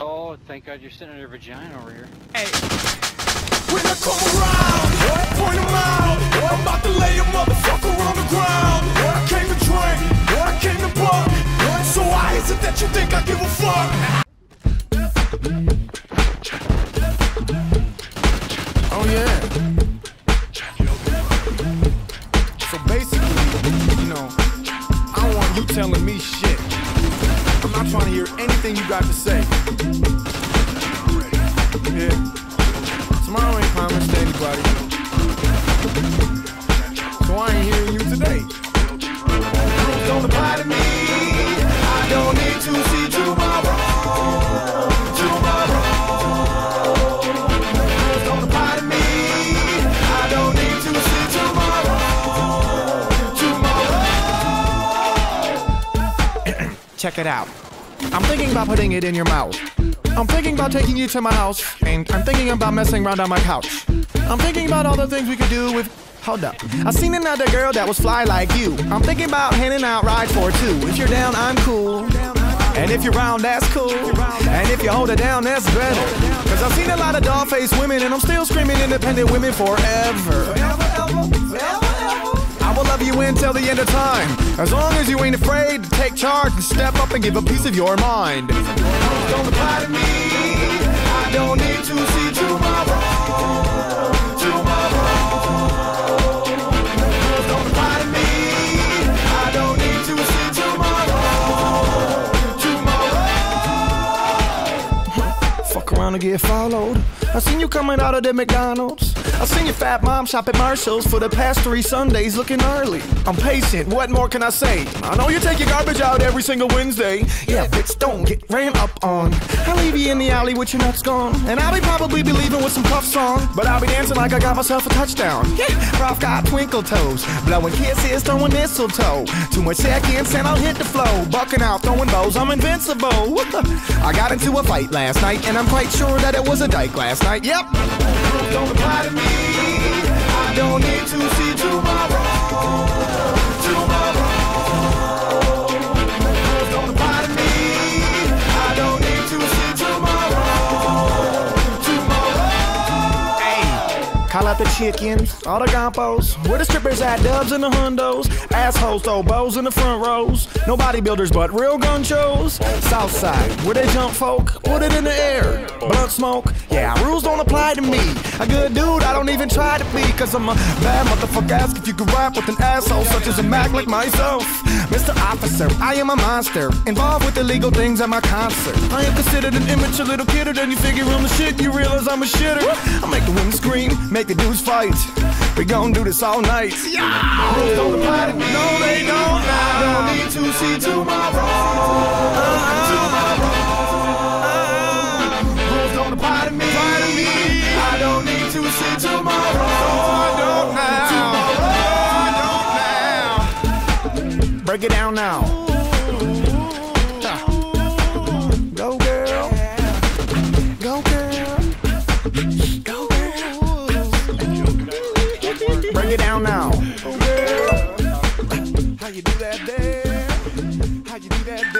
Oh, thank God you're sitting in your vagina over here. Hey. When I come around, point them out. I'm about to lay a motherfucker on the ground. I came to drink, I came to buck. So why is it that you think I give a fuck? Oh yeah. So basically, you know, I don't want you telling me shit. I'm trying to hear anything you got to say. Yeah. Tomorrow ain't promised to anybody. So I ain't hearing you today. Don't apply to me. I don't need to see. Tomorrow. Check it out. I'm thinking about putting it in your mouth. I'm thinking about taking you to my house, and I'm thinking about messing around on my couch. I'm thinking about all the things we could do with. Hold up. I seen another girl that was fly like you. I'm thinking about handing out rides for two. If you're down, I'm cool. And if you're round, that's cool. And if you hold it down, that's better. Cause I've seen a lot of doll faced women, and I'm still screaming independent women forever. I will love you until the end of time. As long as you ain't afraid charge and step up and give a piece of your mind. Don't apply to me. I don't need to see. Tomorrow. Fuck around and get followed. I seen you coming out of the McDonald's. I seen your fat mom shop at Marshall's for the past three Sundays looking early. I'm patient, what more can I say? I know you take your garbage out every single Wednesday. Yeah, bitch, don't get ran up on. I'll leave you in the alley with your nuts gone. And I'll be probably be leaving with some puffs on. But I'll be dancing like I got myself a touchdown. Yeah, Ralph got twinkle toes. Blowing kisses, throwing mistletoe. Two more seconds and I'll hit the flow. Bucking out, throwing bows, I'm invincible. I got into a fight last night, and I'm quite sure that it was a dyke last night. Yep. Don't to me. I don't need to see tomorrow. Call out the chickens, all the gompos. Where the strippers at? Dubs and the hundos. Assholes throw bows in the front rows. No bodybuilders, but real gun shows. Southside, where they jump folk, put it in the air. Blunt smoke, yeah, rules don't apply to me. A good dude, I don't even try to be, cause I'm a bad motherfucker. Ask if you could rap with an asshole such as a Mac like myself. Mr. Officer, I am a monster, involved with illegal things at my concert. I am considered an immature little kidder, then you figure I'm the shit, you realize I'm a shitter. I make the women scream, make the dudes fight. We gon' do this all night. Yeah! Rules don't apply to me. No, they don't now. Don't need to see tomorrow. Uh-huh. Tomorrow. Rules don't apply to me. I don't need to see tomorrow. I don't now. I don't now. Break it down now. that